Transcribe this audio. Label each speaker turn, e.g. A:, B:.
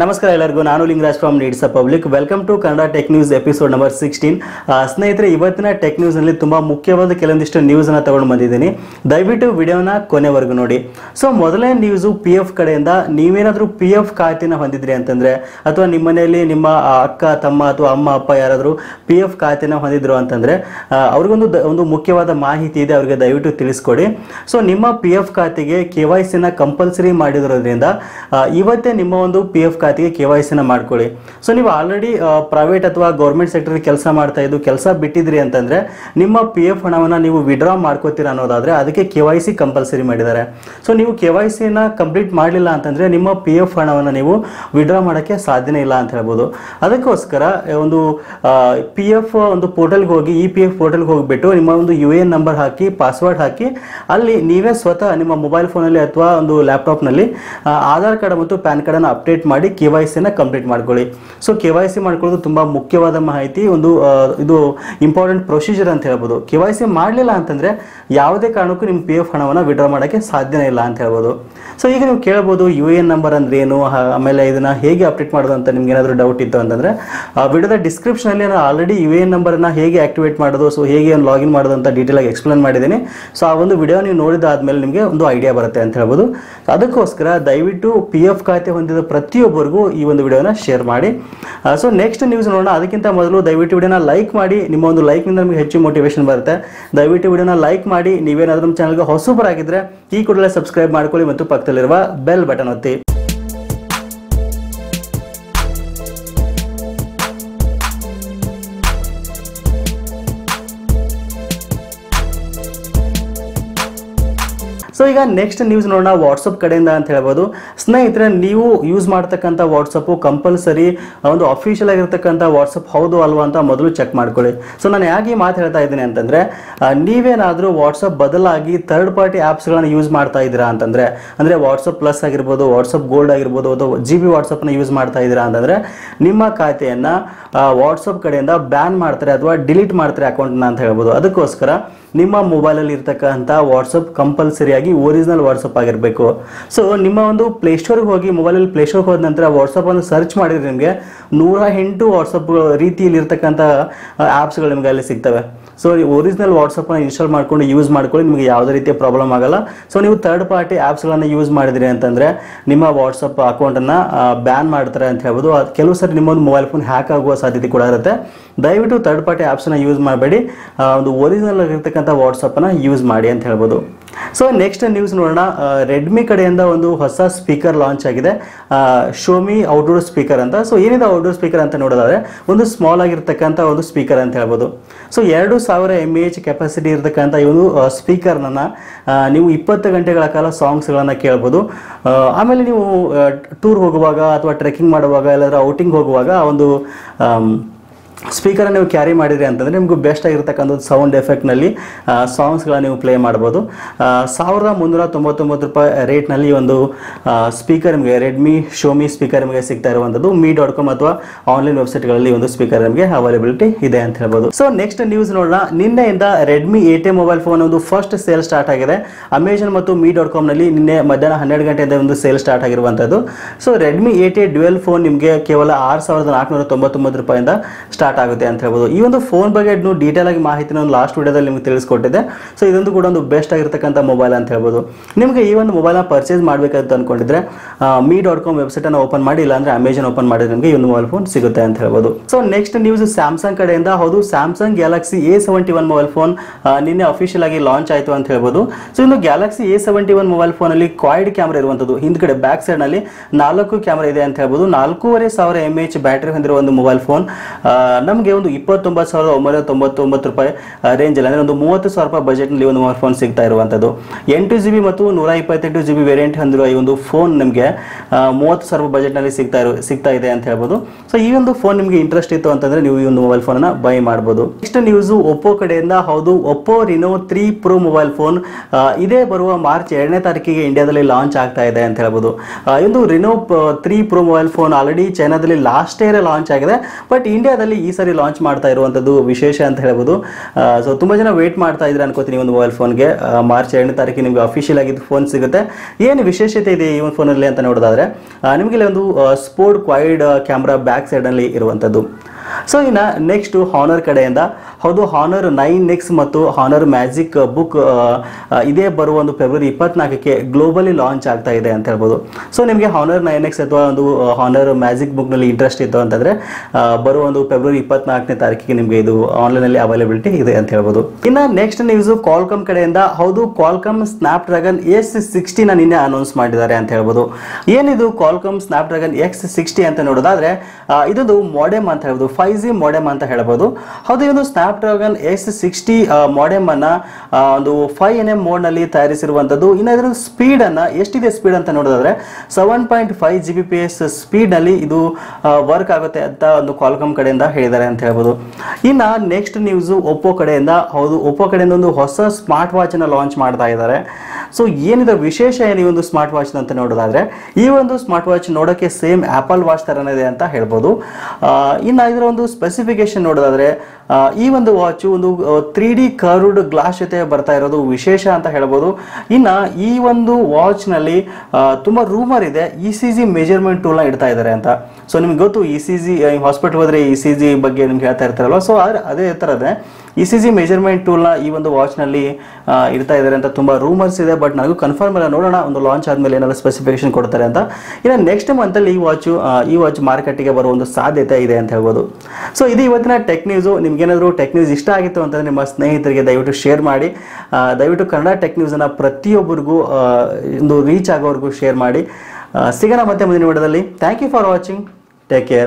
A: ನಮಸ್ಕಾರ ಎಲ್ಲರಿಗೂ, ನಾನು Lingaraj from needs a public welcome to Kannada tech news episode number sixteen ಸ್ನೇಹಿತರೆ, ಇವತ್ತಿನ ಟೆಕ್ ನ್ಯೂಸ್ನಲ್ಲಿ ತುಂಬ ಮುಖ್ಯವಾದ ಕೆಲವೊಂದಿಷ್ಟು ನ್ಯೂಸನ್ನು ತಗೊಂಡು ಬಂದಿದ್ದೀನಿ. ದಯವಿಟ್ಟು ವಿಡಿಯೋನ ಕೊನೆವರೆಗೂ ನೋಡಿ. ಸೊ ಮೊದಲನೇ ನ್ಯೂಸು ಪಿ ಎಫ್ ಕಡೆಯಿಂದ ನೀವೇನಾದರೂ ಪಿ ಎಫ್ ಖಾತೆನ ಹೊಂದಿದ್ರಿ ಅಂತಂದರೆ, ಅಥವಾ ನಿಮ್ಮ ಮನೆಯಲ್ಲಿ ನಿಮ್ಮ ಅಕ್ಕ, ತಮ್ಮ ಅಥವಾ ಅಮ್ಮ, ಅಪ್ಪ ಯಾರಾದರೂ ಪಿ ಎಫ್ ಖಾತೆನ ಹೊಂದಿದ್ರು ಅಂತಂದರೆ ಅವ್ರಿಗೊಂದು ಒಂದು ಮುಖ್ಯವಾದ ಮಾಹಿತಿ ಇದೆ, ಅವ್ರಿಗೆ ದಯವಿಟ್ಟು ತಿಳಿಸ್ಕೊಡಿ. ಸೊ ನಿಮ್ಮ ಪಿ ಎಫ್ ಖಾತೆಗೆ ಕೆ ವೈ ಸಿನ ಕಂಪಲ್ಸರಿ ಮಾಡಿರೋದ್ರಿಂದ ಇವತ್ತೇ ನಿಮ್ಮ ಒಂದು ಪಿ ಎಫ್ ಖಾತೆಗೆ ಕೆ ವೈ ಸಿನ ಮಾಡ್ಕೊಳ್ಳಿ. ಸೊ ನೀವು ಆಲ್ರೆಡಿ ಪ್ರೈವೇಟ್ ಅಥವಾ ಗೌರ್ಮೆಂಟ್ ಸೆಕ್ಟರ್ ಕೆಲಸ ಮಾಡ್ತಾ ಇದ್ದು, ಕೆಲಸ ಬಿಟ್ಟಿದ್ರಿ ಅಂತಂದ್ರೆ, ನಿಮ್ಮ ಪಿ ಎಫ್ ಹಣವನ್ನು ನೀವು ವಿಡ್ರಾ ಮಾಡ್ಕೋತೀರಾ ಅನ್ನೋದಾದ್ರೆ, ಅದಕ್ಕೆ ಕೆ ವೈ ಸಿ ಕಂಪಲ್ಸರಿ ಮಾಡಿದ್ದಾರೆ. ಸೊ ನೀವು ಕೆ ವೈ ಸಿನ ಕಂಪ್ಲೀಟ್ ಮಾಡಲಿಲ್ಲ ಅಂತಂದ್ರೆ, ನಿಮ್ಮ ಪಿ ಎಫ್ ಹಣವನ್ನು ನೀವು ವಿಡ್ರಾ ಮಾಡೋಕ್ಕೆ ಸಾಧ್ಯನೇ ಇಲ್ಲ ಅಂತ ಹೇಳ್ಬೋದು. ಅದಕ್ಕೋಸ್ಕರ ಒಂದು ಪಿ ಎಫ್ ಒಂದು ಪೋರ್ಟಲ್ಗೆ ಹೋಗಿ ಇ ಪಿ ಎಫ್ ಪೋರ್ಟಲ್ಗೆ ಹೋಗಿಬಿಟ್ಟು, ನಿಮ್ಮ ಒಂದು ಯು ಎನ್ ನಂಬರ್ ಹಾಕಿ ಪಾಸ್ವರ್ಡ್ ಹಾಕಿ, ಅಲ್ಲಿ ನೀವೇ ಸ್ವತಃ ನಿಮ್ಮ ಮೊಬೈಲ್ ಫೋನಲ್ಲಿ ಅಥವಾ ಒಂದು ಲ್ಯಾಪ್ಟಾಪ್ನಲ್ಲಿ ಆಧಾರ್ ಕಾರ್ಡ್ ಮತ್ತು ಪ್ಯಾನ್ ಕಾರ್ಡನ್ನು ಅಪ್ಡೇಟ್ ಮಾಡಿ ಕೆ ವೈ ಸಿನ ಕಂಪ್ಲೀಟ್ ಮಾಡ್ಕೊಳ್ಳಿ. ಸೊ ಕೆ ವೈ ಸಿ ಮಾಡ್ಕೊಳ್ಳೋದು ತುಂಬಾ ಮುಖ್ಯವಾದ ಮಾಹಿತಿ, ಒಂದು ಇದು ಇಂಪಾರ್ಟೆಂಟ್ ಪ್ರೊಸೀಜರ್ ಅಂತ ಹೇಳ್ಬೋದು. ಕೆ ವೈ ಸಿ ಮಾಡಲಿಲ್ಲ ಅಂತಂದ್ರೆ ಯಾವುದೇ ಕಾರಣಕ್ಕೂ ನಿಮ್ಮ ಪಿ ಎಫ್ ಹಣವನ್ನು ವಿಡ್ರಾ ಮಾಡೋಕ್ಕೆ ಸಾಧ್ಯನೇ ಇಲ್ಲ ಅಂತ ಹೇಳ್ಬೋದು. ಸೊ ಈಗ ನೀವು ಕೇಳ್ಬೋದು ಯು ಎನ್ ನಂಬರ್ ಅಂದ್ರೆ ಏನು ಆಮೇಲೆ ಇದನ್ನ ಹೇಗೆ ಅಪ್ಡೇಟ್ ಮಾಡೋದು ಅಂತ ನಿಮ್ಗೆ ಏನಾದರೂ ಡೌಟ್ ಇತ್ತು ಅಂತಂದ್ರೆ ವಿಡಿಯೋದ ಡಿಸ್ಕ್ರಿಪ್ಷನಲ್ಲಿ ನಾನು ಆಲ್ರೆಡಿ ಯು ಎನ್ ಅನ್ನ ಹೇಗೆ ಆಕ್ಟಿವೇಟ್ ಮಾಡೋದು ಸೊ ಹೇಗೆ ಲಾಗಿನ್ ಮಾಡೋದು ಅಂತ ಡೀಟೇಲ್ ಆಗಿ ಎಕ್ಸ್ಪ್ಲೇನ್ ಮಾಡಿದ್ದೀನಿ. ಸೊ ಆ ಒಂದು ವಿಡಿಯೋ ನೀವು ನೋಡಿದ ಆದ್ಮೇಲೆ ನಿಮಗೆ ಒಂದು ಐಡಿಯಾ ಬರುತ್ತೆ ಅಂತ ಹೇಳ್ಬೋದು. ಅದಕ್ಕೋಸ್ಕರ ದಯವಿಟ್ಟು ಪಿ ಎಫ್ ಖಾತೆ ಹೊಂದಿದ ಪ್ರತಿಯೊಬ್ಬರಿಗೂ ಈ ಒಂದು ವಿಡಿಯೋನ ಶೇರ್ ಮಾಡಿ. ಸೊ ನೆಕ್ಸ್ಟ್ ನ್ಯೂಸ್ ನೋಡೋಣ. ಅದಕ್ಕಿಂತ ಮೊದಲು ದಯವಿಟ್ಟು ವಿಡಿಯೋನ ಲೈಕ್ ಮಾಡಿ. ನಿಮ್ಮ ಒಂದು ಲೈಕ್ನಿಂದ ನಮಗೆ ಹೆಚ್ಚು ಮೋಟಿವೇಶನ್ ಬರುತ್ತೆ. ದಯವಿಟ್ಟು ವಿಡಿಯೋನ ಲೈಕ್ ಮಾಡಿ. ನೀವೇನಾದರೂ ನಮ್ಮ ಚಾನಲ್ಗೆ ಹೊಸಬರಾಗಿದ್ದರೆ ಈ ಕೂಡಲೇ ಸಬ್ಸ್ಕ್ರೈಬ್ ಮಾಡ್ಕೊಳ್ಳಿ ಮತ್ತು ಪಕ್ಕದಲ್ಲಿರುವ ಬೆಲ್ ಬಟನ್ ಒತ್ತಿ. ಸೊ ಈಗ ನೆಕ್ಸ್ಟ್ ನ್ಯೂಸ್ ನೋಡೋಣ ವಾಟ್ಸಪ್ ಕಡೆಯಿಂದ ಅಂತ ಹೇಳ್ಬೋದು. ಸ್ನೇಹಿತರೆ, ನೀವು ಯೂಸ್ ಮಾಡ್ತಕ್ಕಂಥ ವಾಟ್ಸಪ್ಪು ಕಂಪಲ್ಸರಿ ಒಂದು ಅಫಿಷಿಯಲ್ ಆಗಿರ್ತಕ್ಕಂಥ ವಾಟ್ಸಪ್ ಹೌದು ಅಲ್ವಾ ಅಂತ ಮೊದಲು ಚೆಕ್ ಮಾಡ್ಕೊಳ್ಳಿ. ಸೊ ನಾನು ಯಾಕೆ ಈ ಮಾತು ಹೇಳ್ತಾ ಇದ್ದೀನಿ ಅಂತಂದರೆ ನೀವೇನಾದರೂ ವಾಟ್ಸಪ್ ಬದಲಾಗಿ ಥರ್ಡ್ ಪಾರ್ಟಿ ಆ್ಯಪ್ಸ್ಗಳನ್ನ ಯೂಸ್ ಮಾಡ್ತಾ ಇದ್ದೀರಾ ಅಂತಂದರೆ, ಅಂದರೆ ವಾಟ್ಸಪ್ ಪ್ಲಸ್ ಆಗಿರ್ಬೋದು ವಾಟ್ಸಪ್ ಗೋಲ್ಡ್ ಆಗಿರ್ಬೋದು, ಅಥವಾ ಜಿ ಬಿ ವಾಟ್ಸಪ್ನ ಯೂಸ್ ಮಾಡ್ತಾ ಇದ್ದೀರಾ ಅಂತಂದರೆ, ನಿಮ್ಮ ಖಾತೆಯನ್ನು ವಾಟ್ಸಪ್ ಕಡೆಯಿಂದ ಬ್ಯಾನ್ ಮಾಡ್ತಾರೆ ಅಥವಾ ಡಿಲೀಟ್ ಮಾಡ್ತಾರೆ ಅಕೌಂಟ್ನ ಅಂತ ಹೇಳ್ಬೋದು. ಅದಕ್ಕೋಸ್ಕರ ನಿಮ್ಮ ಮೊಬೈಲಲ್ಲಿ ಇರ್ತಕ್ಕಂಥ ವಾಟ್ಸಪ್ ಕಂಪಲ್ಸರಿಯಾಗಿ ಒರಿಜಿನಲ್ ವಾಟ್ಸಪ್ ಆಗಿರಬೇಕು. ಸೊ ನಿಮ್ಮ ಒಂದು ಪ್ಲೇಸ್ಟೋರ್ಗೆ ಹೋಗಿ ಮೊಬೈಲಲ್ಲಿ ಪ್ಲೇಸ್ಟೋರ್ಗೆ ಹೋದ ನಂತರ ವಾಟ್ಸಪ್ ಅನ್ನು ಸರ್ಚ್ ಮಾಡಿದ್ರೆ ನಿಮಗೆ ನೂರ ಎಂಟು ವಾಟ್ಸಪ್ ರೀತಿಯಲ್ಲಿ ಇರ್ತಕ್ಕಂಥ ಆ್ಯಪ್ಸ್ಗಳು ನಿಮಗೆ ಅಲ್ಲಿ ಸಿಗ್ತವೆ. ಸೊ ಒರಿಜಿನಲ್ ವಾಟ್ಸಪ್ನ ಇನ್ಸ್ಟಾಲ್ ಮಾಡ್ಕೊಂಡು ಯೂಸ್ ಮಾಡ್ಕೊಳ್ಳಿ, ನಿಮಗೆ ಯಾವುದೇ ರೀತಿಯ ಪ್ರಾಬ್ಲಮ್ ಆಗಲ್ಲ. ಸೊ ನೀವು ಥರ್ಡ್ ಪಾರ್ಟಿ ಆ್ಯಪ್ಸ್ಗಳನ್ನು ಯೂಸ್ ಮಾಡಿದ್ರಿ ಅಂತಂದರೆ ನಿಮ್ಮ ವಾಟ್ಸಪ್ ಅಕೌಂಟನ್ನು ಬ್ಯಾನ್ ಮಾಡ್ತಾರೆ ಅಂತ ಹೇಳ್ಬೋದು. ಅದು ಕೆಲವು ಸರಿ ನಿಮ್ಮೊಂದು ಮೊಬೈಲ್ ಫೋನ್ ಹ್ಯಾಕ್ ಆಗುವ ಸಾಧ್ಯತೆ ಕೂಡ ಇರುತ್ತೆ. ದಯವಿಟ್ಟು ಥರ್ಡ್ ಪಾರ್ಟಿ ಆ್ಯಪ್ಸನ್ನು ಯೂಸ್ ಮಾಡಬೇಡಿ. ಒಂದು ಒರಿಜಿನಲ್ ಆಗಿರ್ತಕ್ಕಂಥ ವಾಟ್ಸಪ್ಪನ್ನು ಯೂಸ್ ಮಾಡಿ ಅಂತ ಹೇಳ್ಬೋದು. ಸೊ ನೆಕ್ಸ್ಟ್ ನ್ಯೂಸ್ ನೋಡೋಣ. ರೆಡ್ಮಿ ಕಡೆಯಿಂದ ಒಂದು ಹೊಸ ಸ್ಪೀಕರ್ ಲಾಂಚ್ ಆಗಿದೆ. ಶೋಮಿ ಔಟ್ಡೋರ್ ಸ್ಪೀಕರ್ ಅಂತ. ಸೊ ಏನಿದೆ ಔಟ್ಡೋರ್ ಸ್ಪೀಕರ್ ಅಂತ ನೋಡೋದಾದ್ರೆ, ಒಂದು ಸ್ಮಾಲ್ ಆಗಿರ್ತಕ್ಕಂಥ ಒಂದು ಸ್ಪೀಕರ್ ಅಂತ ಹೇಳ್ಬೋದು. ಸೊ ಎರಡು ಸಾವಿರ ಎಂ ಎಚ್ ಕೆಪಾಸಿಟಿ ಇರತಕ್ಕಂಥ ಈ ಒಂದು ಸ್ಪೀಕರ್ನ ನೀವು ಇಪ್ಪತ್ತು ಗಂಟೆಗಳ ಕಾಲ ಸಾಂಗ್ಸ್ಗಳನ್ನು ಕೇಳ್ಬೋದು. ಆಮೇಲೆ ನೀವು ಟೂರ್ ಹೋಗುವಾಗ ಅಥವಾ ಟ್ರೆಕ್ಕಿಂಗ್ ಮಾಡುವಾಗ ಎಲ್ಲಾದ್ರೂ ಔಟಿಂಗ್ ಹೋಗುವಾಗ ಒಂದು ಸ್ಪೀಕರ್ ನೀವು ಕ್ಯಾರಿ ಮಾಡಿದ್ರಿ ಅಂತಂದರೆ ನಿಮಗೂ ಬೆಸ್ಟ್ ಆಗಿರ್ತಕ್ಕಂಥ ಒಂದು ಸೌಂಡ್ ಎಫೆಕ್ಟ್ನಲ್ಲಿ ಸಾಂಗ್ಸ್ಗಳನ್ನ ನೀವು ಪ್ಲೇ ಮಾಡ್ಬೋದು. ಸಾವಿರದ ಮುನ್ನೂರ ತೊಂಬತ್ತೊಂಬತ್ತು ರೂಪಾಯಿ ರೇಟ್ನಲ್ಲಿ ಒಂದು ಸ್ಪೀಕರ್ ನಿಮಗೆ ರೆಡ್ಮಿ ಶೋಮಿ ಸ್ಪೀಕರ್ ನಿಮಗೆ ಸಿಗ್ತಾ ಇರುವಂಥದ್ದು. ಮೀ ಡಾಟ್ ಕಾಮ್ ಅಥವಾ ಆನ್ಲೈನ್ ವೆಬ್ಸೈಟ್ಗಳಲ್ಲಿ ಒಂದು ಸ್ಪೀಕರ್ ನಿಮಗೆ ಅವೈಲೇಬಿಲಿಟಿ ಇದೆ ಅಂತ ಹೇಳ್ಬೋದು. ಸೊ ನೆಕ್ಸ್ಟ್ ನ್ಯೂಸ್ ನೋಡೋಣ. ನಿನ್ನೆಯಿಂದ ರೆಡ್ಮಿ ಏಟ್ ಮೊಬೈಲ್ ಫೋನ್ ಒಂದು ಫಸ್ಟ್ ಸೇಲ್ ಸ್ಟಾರ್ಟ್ ಆಗಿದೆ. ಅಮೆಜಾನ್ ಮತ್ತು ಮೀ ಡಾಟ್ ಕಾಮ್ನಲ್ಲಿ ನಿನ್ನೆ ಮಧ್ಯಾಹ್ನ ಹನ್ನೆರಡು ಗಂಟೆಯಿಂದ ಒಂದು ಸೇಲ್ ಸ್ಟಾರ್ಟ್ ಆಗಿರುವಂಥದ್ದು. So Redmi eight dual phone ನಿಮಗೆ ಕೇವಲ ಆರು ಸಾವಿರದ ನಾಲ್ಕುನೂರ ತೊಂಬತ್ತೊಂಬತ್ತು ರೂಪಾಯಿಂದ ಸ್ಟಾರ್ಟ್ ಆಗುತ್ತೆ ಅಂತ ಹೇಳ್ಬೋದು. ಈ ಒಂದು ಫೋನ್ ಬಗ್ಗೆ ಡೀಟೇಲ್ ಆಗಿ ಮಾಹಿತಿನ ಒಂದು ಲಾಸ್ಟ್ ವಿಡಿಯೋದಲ್ಲಿ ನಿಮಗೆ ತಿಳಿಸ್ಕೊಟ್ಟಿದೆ ಸೊ ಇದೊಂದು ಕೂಡ ಒಂದು ಬೆಸ್ಟ್ ಆಗಿರ್ತಕ್ಕಂಥ ಮೊಬೈಲ್ ಅಂತ ಹೇಳ್ಬೋದು. ನಿಮಗೆ ಈ ಒಂದು ಮೊಬೈಲ್ನ ಪರ್ಚೇಸ್ ಮಾಡಬೇಕಂತ ಅನ್ಕೊಂಡಿದ್ರೆ ಮೀ ಡಾಟ್ ಕಾಮ್ ವೆಬ್ಸೈಟನ್ನು ಓಪನ್ ಮಾಡಿ, ಇಲ್ಲಾಂದ್ರೆ ಅಮೆಜಾನ್ ಓಪನ್ ಮಾಡಿದ್ರೆ ನಿಮಗೆ ಈ ಒಂದು ಮೊಬೈಲ್ ಫೋನ್ ಸಿಗುತ್ತೆ ಅಂತ ಹೇಳ್ಬೋದು. ಸೊ ನೆಕ್ಸ್ಟ್ ನ್ಯೂಸ್ ಸ್ಯಾಮ್ಸಂಗ್ ಕಡೆಯಿಂದ. ಹೌದು Samsung Galaxy A seventy one mobile phone ನಿನ್ನೆ ಅಫಿಷಿಯಲ್ ಆಗಿ ಲಾಂಚ್ ಆಯಿತು ಅಂತ ಹೇಳ್ಬೋದು. ಸೊ ಇನ್ನು Galaxy A seventy one mobile ಫೋನಲ್ಲಿ ಕ್ವಾಯ್ಡ್ ಕ್ಯಾಮ್ರಾ ಇರುವಂಥದ್ದು. ಹಿಂದ್ಗಡೆ ಬ್ಯಾಕ್ ಸೈಡ್ನಲ್ಲಿ ನಾಲ್ಕು ಕ್ಯಾಮ್ರಾ ಇದೆ ಅಂತ ಹೇಳ್ಬೋದು. ನಾಲ್ಕೂವರೆ ಸಾವಿರ ಎಂ ಎಚ್ ಬ್ಯಾಟ್ರಿ ಹೊಂದಿರುವ ಒಂದು ಮೊಬೈಲ್ ಫೋನ್ ನಮಗೆ ಒಂದು ಇಪ್ಪತ್ತೊಂಬತ್ತು ಸಾವಿರದ ಒಂಬೈನೂರ ತೊಂಬತ್ತೊಂಬತ್ತು ರೂಪಾಯಿ ರೇಂಜಲ್ಲಿ ಅಂದರೆ ಒಂದು ಮೂವತ್ತು ಸಾವಿರ ರೂಪಾಯಿ ಬಜೆಟ್ನಲ್ಲಿ ಒಂದು ಮೊಬೈಲ್ ಫೋನ್ ಸಿಗ್ತಾ ಇರುವಂಥದ್ದು ಎಂಟು ಜಿ ಬಿ ಮತ್ತು ನೂರ ಇಪ್ಪತ್ತೆಂಟು ಜಿ ಬಿ ವೇರಿಯಂಟ್ ಹೊಂದಿರುವ ಈ ಒಂದು ಫೋನ್ ನಿಮಗೆ ಮೂವತ್ತು ಸಾವಿರ ರೂಪಾಯಿ ಬಜೆಟ್ನಲ್ಲಿ ಸಿಗ್ತಾ ಇರೋ, ಸಿಗ್ತಾ ಇದೆ ಅಂತ ಹೇಳ್ಬೋದು. ಸೊ ಈ ಒಂದು ಫೋನ್ ನಿಮಗೆ ಇಂಟ್ರೆಸ್ಟ್ ಇತ್ತು ಅಂತಂದರೆ ನೀವು ಈ ಒಂದು ಮೊಬೈಲ್ ಫೋನನ್ನು ಬೈ ಮಾಡ್ಬೋದು. ನೆಕ್ಸ್ಟ್ ನ್ಯೂಸು ಒಪ್ಪೋ ಕಡೆಯಿಂದ ಹೌದು Oppo Reno three pro mobile phone ಇದೇ ಬರುವ ಮಾರ್ಚ್ ಎರಡನೇ ತಾರೀಕಿಗೆ ಇಂಡಿಯಾದಲ್ಲಿ ಲಾಂಚ್ ಆಗ್ತಾ ಇದೆ ಅಂತ ಹೇಳ್ಬೋದು. ಒಂದು Reno three pro mobile phone already ಚೈನಾದಲ್ಲಿ last year launch ಆಗಿದೆ. ಬಟ್ ಇಂಡಿಯಾದಲ್ಲಿ ಈ ಸರಿ ಲಾಂಚ್ ಮಾಡ್ತಾ ಇರುವಂಥದ್ದು ವಿಶೇಷ ಅಂತ ಹೇಳ್ಬೋದು. ಸೊ ತುಂಬ ಜನ ವೇಟ್ ಮಾಡ್ತಾ ಇದ್ರೆ ಅನ್ಕೋತೀನಿ ಒಂದು ಮೊಬೈಲ್ ಫೋನ್ಗೆ ಮಾರ್ಚ್ ಎರಡನೇ ತಾರೀಕು ನಿಮಗೆ ಅಫಿಷಿಯಲ್ ಆಗಿದ್ದು ಫೋನ್ ಸಿಗುತ್ತೆ. ಏನು ವಿಶೇಷತೆ ಇದೆ ಈ ಒಂದು ಫೋನಲ್ಲಿ ಅಂತ ನೋಡೋದಾದ್ರೆ ನಿಮಗೆ ಇಲ್ಲಿ ಒಂದು ಸ್ಪೋರ್ಟ್ ಕ್ವೈಡ್ ಕ್ಯಾಮ್ರಾ ಬ್ಯಾಕ್ ಸೈಡಲ್ಲಿ ಇರುವಂಥದ್ದು. ಸೊ ಇನ್ನು ನೆಕ್ಸ್ಟ್ ಹಾನರ್ ಕಡೆಯಿಂದ, ಹೌದು ಹಾನರ್ ನೈನ್ ನೆಕ್ಸ್ ಮತ್ತು ಹಾನರ್ ಮ್ಯಾಜಿಕ್ ಬುಕ್ ಇದೇ ಬರುವ ಒಂದು ಫೆಬ್ರವರಿ ಇಪ್ಪತ್ನಾಲ್ಕಕ್ಕೆ ಗ್ಲೋಬಲಿ ಲಾಂಚ್ ಆಗ್ತಾ ಇದೆ ಅಂತ ಹೇಳ್ಬೋದು. ಸೊ ನಿಮಗೆ ಹಾನರ್ ನೈನ್ ಎಕ್ಸ್ ಅಥವಾ ಒಂದು ಹಾನರ್ ಮ್ಯಾಜಿಕ್ ಬುಕ್ನಲ್ಲಿ ಇಂಟ್ರೆಸ್ಟ್ ಇತ್ತು ಅಂತಂದರೆ ಬರುವ ಒಂದು ಫೆಬ್ರವರಿ ಇಪ್ಪತ್ನಾಲ್ಕನೇ ತಾರೀಕಿಗೆ ನಿಮಗೆ ಇದು ಆನ್ಲೈನಲ್ಲಿ ಅವೈಲಬಿಲಿಟಿ ಇದೆ ಅಂತ ಹೇಳ್ಬೋದು. ಇನ್ನು ನೆಕ್ಸ್ಟ್ ನ್ಯೂಸ್ ಕಾಲ್ಕಮ್ ಕಡೆಯಿಂದ, ಹೌದು ಕಾಲ್ಕಮ್ ಸ್ನ್ಯಾಪ್ ಡ್ರ್ಯಾಗನ್ ಎಸ್ ಸಿಕ್ಸ್ಟಿನ ನಿನ್ನೆ ಅನೌನ್ಸ್ ಮಾಡಿದ್ದಾರೆ ಅಂತ ಹೇಳ್ಬೋದು. ಏನಿದು Qualcomm Snapdragon X sixty ಅಂತ ನೋಡೋದಾದ್ರೆ ಇದೊಂದು ಮಾಡೆಮ್ ಅಂತ ಹೇಳ್ಬೋದು ಫೈವ್ ಜಿ ಮಾಡೆಮ್ ಅಂತ ಹೇಳ್ಬೋದು. ಹೌದು ಒಂದು snap dragon X sixty modem ಅನ್ನ ಒಂದು ಫೈವ್ ಎನ್ ಎಂ ಮೋಡ್ನಲ್ಲಿ ತಯಾರಿಸಿರುವಂಥದ್ದು. ಇನ್ನು ಇದರ ಸ್ಪೀಡ್ ಅನ್ನ ಎಷ್ಟಿದೆ ಸ್ಪೀಡ್ ಅಂತ ನೋಡೋದಾದ್ರೆ seven point five G B P S ಸ್ಪೀಡ್ನಲ್ಲಿ ಇದು ವರ್ಕ್ ಆಗುತ್ತೆ ಅಂತ ಒಂದು ಕಾಲ್ಕಮ್ ಕಡೆಯಿಂದ ಹೇಳಿದ್ದಾರೆ ಅಂತ ಹೇಳ್ಬೋದು. ಇನ್ನು ನೆಕ್ಸ್ಟ್ ನ್ಯೂಸ್ ಒಪ್ಪೋ ಕಡೆಯಿಂದ, ಹೌದು ಒಪ್ಪೋ ಕಡೆಯಿಂದ ಒಂದು ಹೊಸ ಸ್ಮಾರ್ಟ್ ವಾಚನ್ನು ಲಾಂಚ್ ಮಾಡ್ತಾ ಇದ್ದಾರೆ. ಸೊ ಏನಿದೆ ವಿಶೇಷ ಏನು ಈ ಒಂದು ಸ್ಮಾರ್ಟ್ ವಾಚ್ ಅಂತ ನೋಡೋದಾದ್ರೆ, ಈ ಒಂದು ಸ್ಮಾರ್ಟ್ ವಾಚ್ ನೋಡೋಕ್ಕೆ ಸೇಮ್ ಆಪಲ್ ವಾಚ್ ಥರನೇ ಇದೆ ಅಂತ ಹೇಳ್ಬೋದು. ಇನ್ನು ಇದರ ಒಂದು ಸ್ಪೆಸಿಫಿಕೇಶನ್ ನೋಡೋದಾದ್ರೆ ಈ ಒಂದು ವಾಚು ಒಂದು ತ್ರೀ ಡಿ ಕರ್ವ್ಡ್ ಗ್ಲಾಸ್ ಜೊತೆ ಬರ್ತಾ ಇರೋದು ವಿಶೇಷ ಅಂತ ಹೇಳ್ಬೋದು. ಇನ್ನು ಈ ಒಂದು ವಾಚ್ನಲ್ಲಿ ತುಂಬ ರೂಮರ್ ಇದೆ ಇ ಸಿ ಜಿ ಮೆಜರ್ಮೆಂಟ್ ಟೂಲ್ನ ಇಡ್ತಾ ಇದ್ದಾರೆ ಅಂತ. ಸೊ ನಿಮ್ಗೆ ಗೊತ್ತು ಇ ಸಿ ಜಿ ಹಾಸ್ಪಿಟಲ್ ಹೋದ್ರೆ ಇ ಸಿ ಜಿ ಬಗ್ಗೆ ನಿಮ್ಗೆ ಹೇಳ್ತಾ ಇರ್ತಾರಲ್ವ? ಸೊ ಅದೇ ಥರದೇ ಇ ಸಿ ಜಿ ಮೆಜರ್ಮೆಂಟ್ ಟೂಲ್ನ ಈ ಒಂದು ವಾಚ್ನಲ್ಲಿ ಇರ್ತಾ ಇದ್ದಾರೆ ಅಂತ ತುಂಬ ರೂಮರ್ಸ್ ಇದೆ ಬಟ್ ನನಗೂ ಕನ್ಫರ್ಮ್ ಇಲ್ಲ. ನೋಡೋಣ, ಒಂದು ಲಾಂಚ್ ಆದಮೇಲೆ ಏನಾದ್ರು ಸ್ಪೆಸಿಫಿಕೇಶನ್ ಕೊಡ್ತಾರೆ ಅಂತ. ಇನ್ನು ನೆಕ್ಸ್ಟ್ ಮಂತಲ್ಲಿ ಈ ವಾಚು ಈ ವಾಚ್ ಮಾರ್ಕೆಟಿಗೆ ಬರುವ ಒಂದು ಸಾಧ್ಯತೆ ಇದೆ ಅಂತ ಹೇಳ್ಬೋದು. ಸೊ ಇದು ಇವತ್ತಿನ ಟೆಕ್ ನ್ಯೂಸು ನಿಮ್ಗೇನಾದರೂ ಟೆಕ್ ನ್ಯೂಸ್ ಇಷ್ಟ ಆಗಿತ್ತು ಅಂತಂದರೆ ನಿಮ್ಮ ಸ್ನೇಹಿತರಿಗೆ ದಯವಿಟ್ಟು ಶೇರ್ ಮಾಡಿ. ದಯವಿಟ್ಟು ಕನ್ನಡ ಟೆಕ್ ನ್ಯೂಸನ್ನು ಪ್ರತಿಯೊಬ್ಬರಿಗೂ ಒಂದು ರೀಚ್ ಆಗೋವರೆಗೂ ಶೇರ್ ಮಾಡಿ. ಸಿಗೋಣ ಮತ್ತೆ ಮುಂದಿನ ವಿಡಿಯೋದಲ್ಲಿ. Thank you for watching take care